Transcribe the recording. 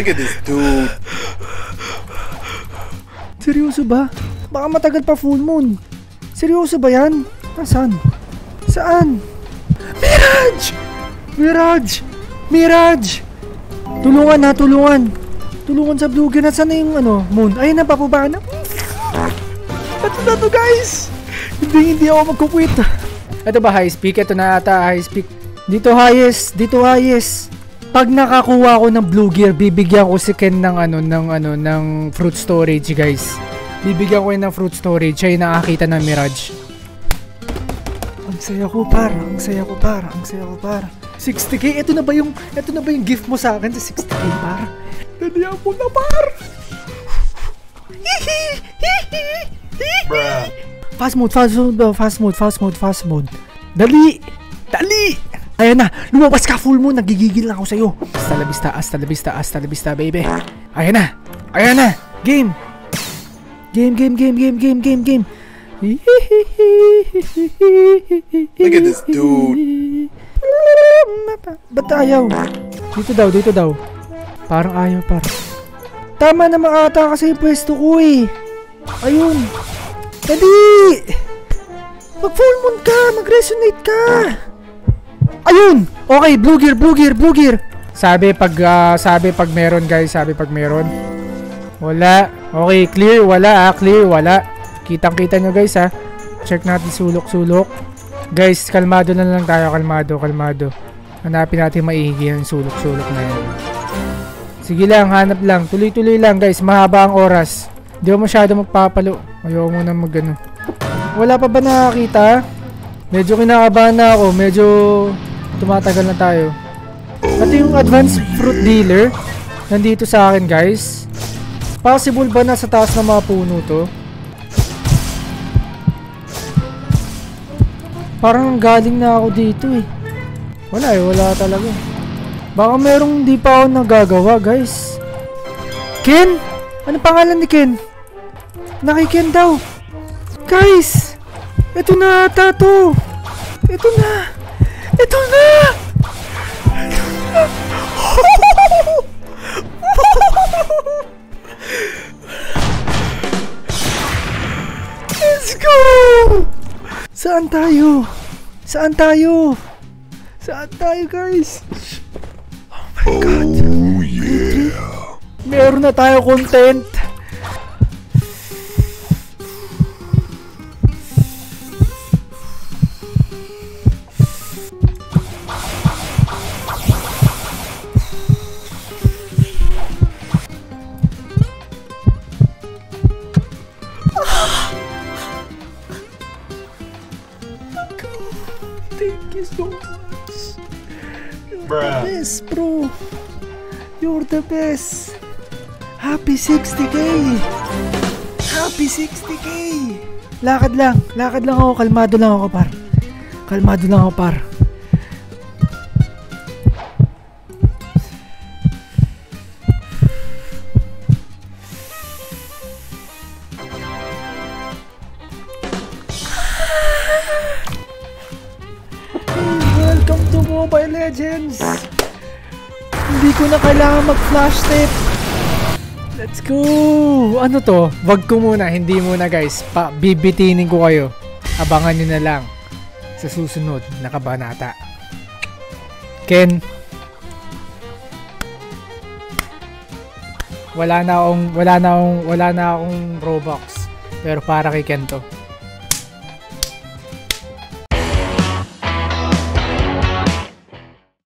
Look at this dude. Seryoso ba? Baka matagal pa full moon. Seryoso ba yan? Nasaan? Saan? Mirage! Mirage! Mirage! Tulungan ha, tulungan. Tulungan sa blue na Nasaan na yung ano, moon? Ayun na, papaba na. Ito na to guys! Hindi, hindi ako magkukwit. Ito ba high speak? Ito na ata high speak. Dito highest, dito highest. Pag nakakuha ko ng blue gear, bibigyan ko si Ken ng ano, ng ano, ng fruit storage guys. Bibigyan ko yun ng fruit storage. Siya yung nakakita ng Mirage. Ang saya ko par, ang saya ko par, ang saya ko par. 60k, ito na ba yung, ito na ba yung gift mo sa akin sa 60k par? Dalihan mo na par! Fast mode, fast mode, fast mode, fast mode, fast mode. Dali! Dali! Ayan na, lumabas ka full moon, nagigigil na ako sa'yo. Hasta la vista, hasta la vista, hasta la vista, baby. Ayan na, ayan na, game! Game, game, game, game, game, game, game. Look at this dude. Ba't ayaw? Dito daw, dito daw. Parang ayaw par. Tama na ata kasi yung pwesto ko eh. Ayun. Dali! Mag full moon ka! Mag-resonate ka! Ayun! Okay, blue gear, blue gear, blue gear. Sabi pag, ah, sabi pag meron guys, sabi pag meron. Wala. Okay, clear, wala ah, clear, wala. Kitang kita nyo guys ha. Check natin sulok-sulok. Guys, kalmado na lang tayo, kalmado, kalmado. Hanapin natin maigi yung sulok-sulok na yan. Sige lang, hanap lang. Tuloy-tuloy lang guys, mahaba ang oras. Hindi ako masyado magpapalo. Ayoko muna mag ano. Wala pa ba nakakita? Medyo kinakabahan na ako. Medyo tumatagal na tayo. Ito yung advanced fruit dealer. Nandito sa akin guys. Possible ba na sa taas ng mga puno to? Parang galing na ako dito eh. Wala eh, wala talaga. Baka merong hindi pa ako nagagawa guys. Ken? Ano pangalan ni Ken? Nakiken daw. Guys! Ito na ata to. Ito na. Ito na. Let's go! Saan tayo? Saan tayo? Saan tayo guys? Oh my god. Oh yeah. Meron na tayo content. Thank you so much. Bruh. Best, bro. You're the best. Happy 60k. Happy 60k. Lakad lang. Lakad lang ako. Kalmado lang ako, par. Kalmado lang ako, par. Welcome to Mobile Legends! Hindi ko na kailangan mag-flash tip. Let's go! Ano to? Wag ko muna, hindi muna guys. Pa bibitinin ko kayo. Abangan nyo na lang sa susunod na kabanata. Ken, wala na akong wala na akong wala na akong Robux. Pero para kay Ken to.